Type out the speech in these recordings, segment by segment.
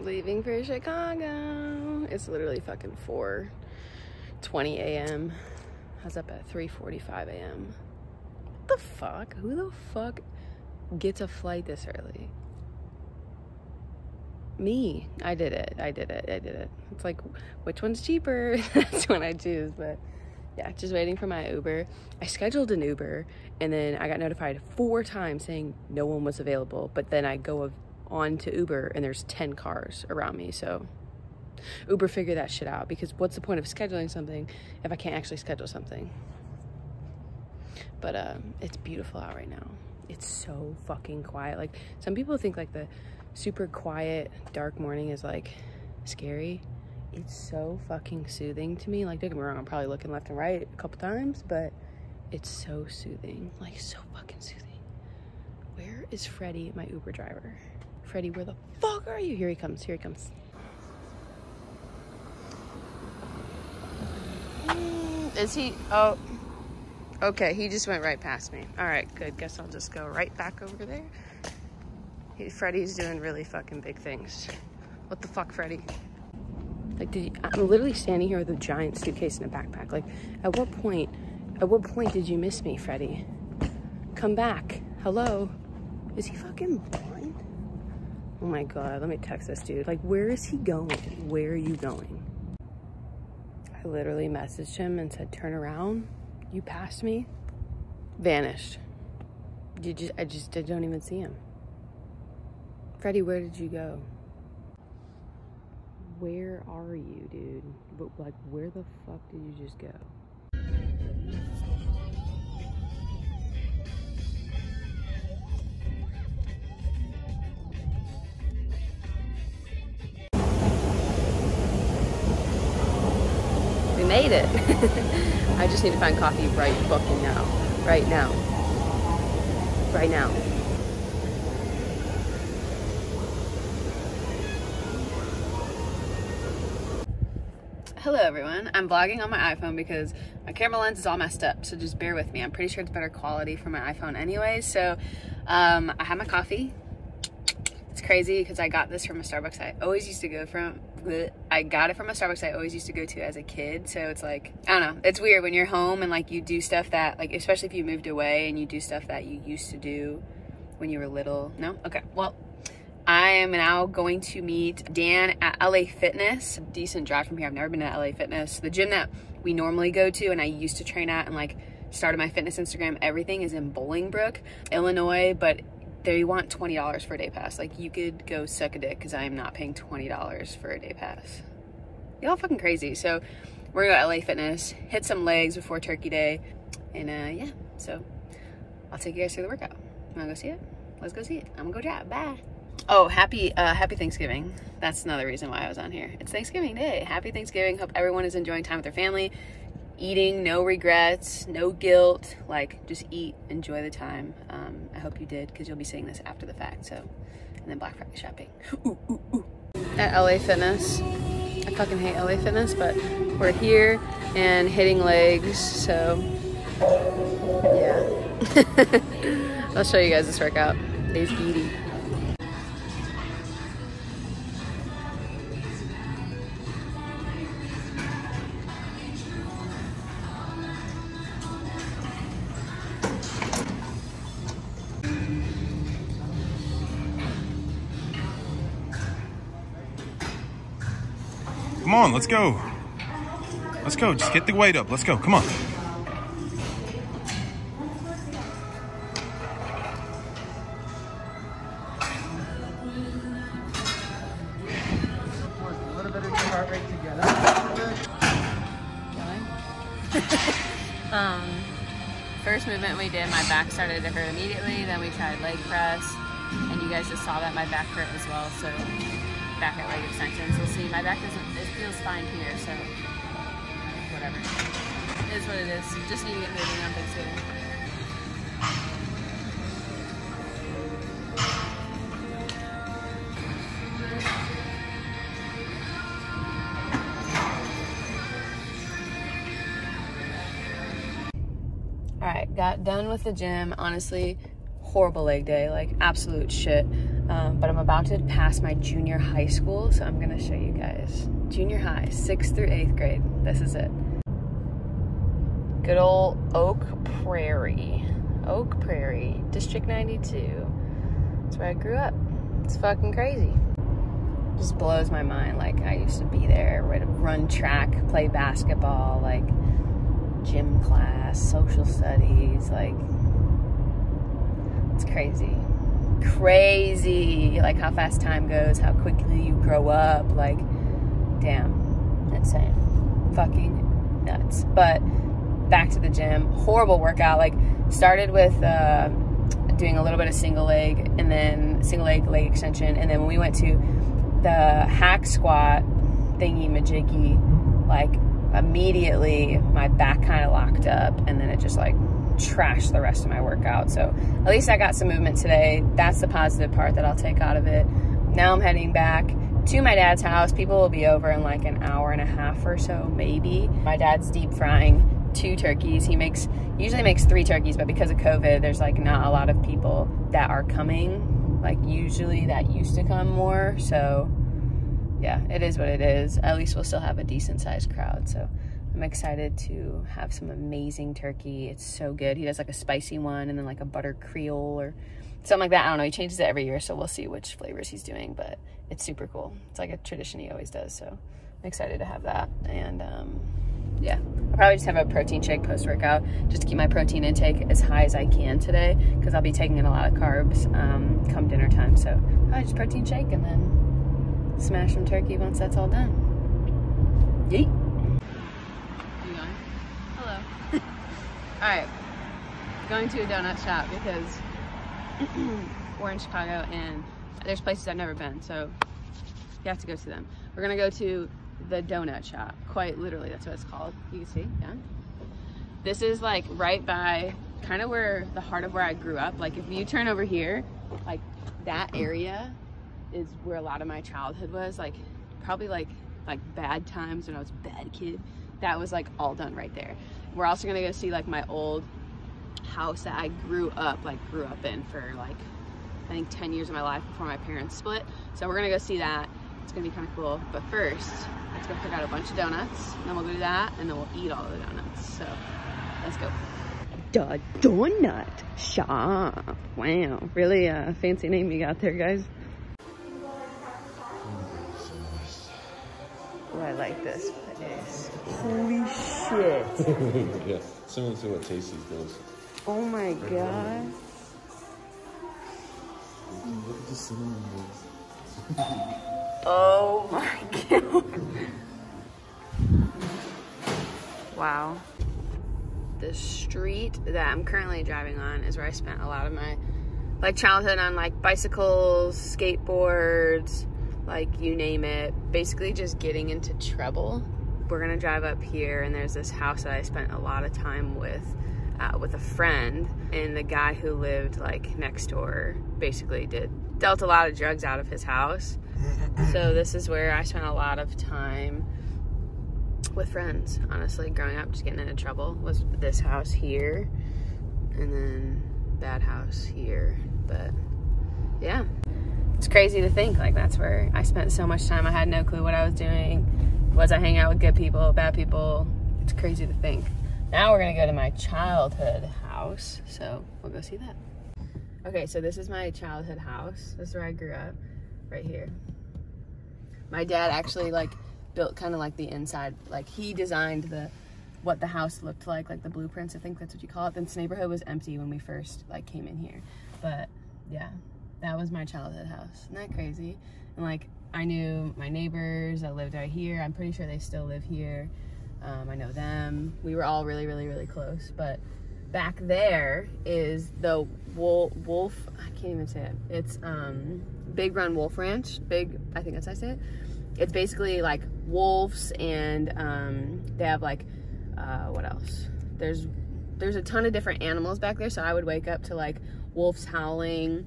leaving for Chicago. It's literally fucking 4 20 a.m. I was up at 3:45 a.m. What the fuck? Who the fuck gets a flight this early? Me. I did it. I did it. I did it. It's like which one's cheaper? That's when I choose, but yeah, just waiting for my Uber. I scheduled an Uber and then I got notified four times saying no one was available, but then I go on to Uber and there's 10 cars around me. So Uber figure that shit out because what's the point of scheduling something if I can't actually schedule something? But uh, it's beautiful out right now. It's so fucking quiet. Like some people think like the super quiet dark morning is like scary it's so fucking soothing to me. Like, don't get me wrong, I'm probably looking left and right a couple times, but it's so soothing. Like, so fucking soothing. Where is Freddie, my Uber driver? Freddie, where the fuck are you? Here he comes, here he comes. Mm, is he? Oh, okay, he just went right past me. All right, good. Guess I'll just go right back over there. He, Freddie's doing really fucking big things. What the fuck, Freddie? Like, did you, I'm literally standing here with a giant suitcase and a backpack. Like, at what point, at what point did you miss me, Freddie? Come back. Hello? Is he fucking? Oh my God, let me text this dude. Like, where is he going? Where are you going? I literally messaged him and said, turn around. You passed me. Vanished. You just, I just, I don't even see him. Freddie, where did you go? where are you, dude? Like, where the fuck did you just go? Made it. I just need to find coffee right fucking now. Right now. Right now. Hello everyone, I'm vlogging on my iPhone because my camera lens is all messed up, so just bear with me. I'm pretty sure it's better quality for my iPhone anyway. So um, I have my coffee. It's crazy because I got this from a Starbucks I always used to go from. I got it from a Starbucks I always used to go to as a kid. So it's like, I don't know, it's weird when you're home and like you do stuff that, like, especially if you moved away and you do stuff that you used to do when you were little. No? Okay, well, I am now going to meet Dan at LA Fitness. Decent drive from here. I've never been to LA Fitness. The gym that we normally go to and I used to train at and like started my fitness Instagram, everything is in Bolingbrook, Illinois, but they want $20 for a day pass. Like you could go suck a dick because I am not paying $20 for a day pass. Y'all fucking crazy. So we're gonna go to LA Fitness, hit some legs before Turkey Day, and uh, yeah, so I'll take you guys through the workout. Wanna go see it? Let's go see it. I'm gonna go drive. Bye. Oh, happy uh, happy Thanksgiving. That's another reason why I was on here. It's Thanksgiving Day. Happy Thanksgiving. Hope everyone is enjoying time with their family. Eating, no regrets, no guilt. Like, just eat, enjoy the time. Um, I hope you did because you'll be seeing this after the fact. So, and then Black Friday shopping. Ooh, ooh, ooh. At LA Fitness. I fucking hate LA Fitness, but we're here and hitting legs. So, yeah. I'll show you guys this workout. Today's beauty. Come on, let's go. Let's go. Just get the weight up. Let's go. Come on. um, first movement we did, my back started to hurt immediately. Then we tried leg press, and you guys just saw that my back hurt as well. So back at leg extensions. We'll see. My back doesn't, it feels fine here, so whatever. It is what it is. Just need to get moving on Thanksgiving. All right, got done with the gym. Honestly, horrible leg day, like absolute shit. Um, but I'm about to pass my junior high school, so I'm gonna show you guys. Junior high, sixth through eighth grade. This is it. Good old Oak Prairie. Oak Prairie, District 92. That's where I grew up. It's fucking crazy. Just blows my mind. Like I used to be there, run track, play basketball, like gym class, social studies, like it's crazy. Crazy. Like how fast time goes, how quickly you grow up, like damn, insane. Fucking nuts. But back to the gym. Horrible workout. Like started with uh, doing a little bit of single leg and then single leg leg extension. And then when we went to the hack squat thingy majiggy, like immediately my back kind of locked up and then it just like trashed the rest of my workout. So at least I got some movement today. That's the positive part that I'll take out of it. Now I'm heading back to my dad's house. People will be over in like an hour and a half or so, maybe. My dad's deep frying two turkeys. He makes usually makes three turkeys, but because of COVID, there's like not a lot of people that are coming. Like usually that used to come more. So yeah, it is what it is. At least we'll still have a decent sized crowd. So I'm excited to have some amazing turkey. It's so good. He does like a spicy one and then like a butter creole or something like that. I don't know. He changes it every year, so we'll see which flavors he's doing, but it's super cool. It's like a tradition he always does. So I'm excited to have that. And um, yeah, I'll probably just have a protein shake post workout just to keep my protein intake as high as I can today because I'll be taking in a lot of carbs um, come dinner time. So I just protein shake and then smash some turkey once that's all done. Yeet. You going? Hello. All right, going to a donut shop because we're in Chicago and there's places I've never been, so you have to go to them. We're gonna go to the donut shop. Quite literally, that's what it's called. You can see, yeah. This is like right by kind of where the heart of where I grew up. Like if you turn over here, like that area is where a lot of my childhood was. Like probably like like bad times when I was a bad kid. That was like all done right there. We're also gonna go see like my old house that I grew up, like grew up in for like I think 10 years of my life before my parents split. So we're gonna go see that. It's gonna be kind of cool. But first, let's go pick out a bunch of donuts. Then we'll go do that, and then we'll eat all the donuts. So let's go. The donut shop. Wow, really a fancy name you got there, guys. Like this place. Holy shit. yeah, similar to what Tasty's does. Oh my god. Look at the cinnamon. Oh my god. Wow. The street that I'm currently driving on is where I spent a lot of my like childhood on like bicycles, skateboards, like you name it. Basically just getting into trouble. We're gonna drive up here and there's this house that I spent a lot of time with uh, with a friend and the guy who lived like next door basically did dealt a lot of drugs out of his house so this is where i spent a lot of time with friends honestly growing up just getting into trouble was this house here and then that house here but yeah it's crazy to think like that's where i spent so much time i had no clue what i was doing was i hanging out with good people bad people it's crazy to think now we're gonna go to my childhood house, so we'll go see that. Okay, so this is my childhood house. This is where I grew up, right here. My dad actually like built kind of like the inside, like he designed the what the house looked like, like the blueprints. I think that's what you call it. This neighborhood was empty when we first like came in here, but yeah, that was my childhood house. Isn't that crazy? And like I knew my neighbors that lived right here. I'm pretty sure they still live here. Um, I know them. We were all really, really, really close. But back there is the Wolf. Wolf I can't even say it. It's um, Big Run Wolf Ranch. Big. I think that's how I say it. It's basically like wolves, and um, they have like uh, what else? There's there's a ton of different animals back there. So I would wake up to like wolves howling.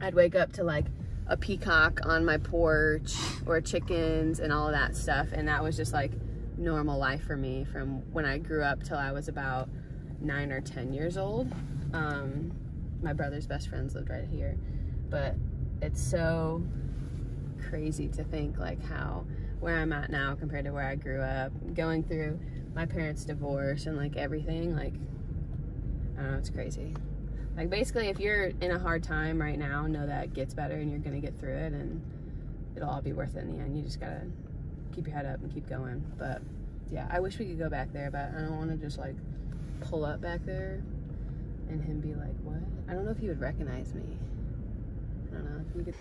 I'd wake up to like a peacock on my porch or chickens and all of that stuff. And that was just like normal life for me from when I grew up till I was about nine or 10 years old. Um, my brother's best friends lived right here. But it's so crazy to think like how where I'm at now compared to where I grew up, going through my parents' divorce and like everything, like I don't know, it's crazy. Like basically if you're in a hard time right now, know that it gets better and you're gonna get through it and it'll all be worth it in the end. You just gotta keep your head up and keep going. But yeah, I wish we could go back there, but I don't wanna just like pull up back there and him be like, what? I don't know if he would recognize me. I don't know.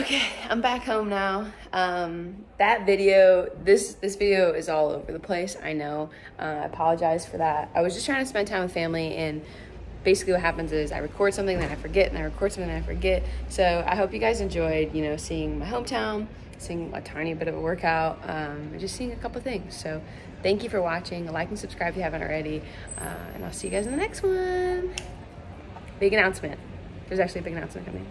Okay, I'm back home now. Um, that video, this this video is all over the place. I know. Uh, I apologize for that. I was just trying to spend time with family, and basically what happens is I record something, then I forget, and I record something, then I forget. So I hope you guys enjoyed, you know, seeing my hometown, seeing a tiny bit of a workout, um, just seeing a couple things. So thank you for watching. Like and subscribe if you haven't already, uh, and I'll see you guys in the next one. Big announcement. There's actually a big announcement coming.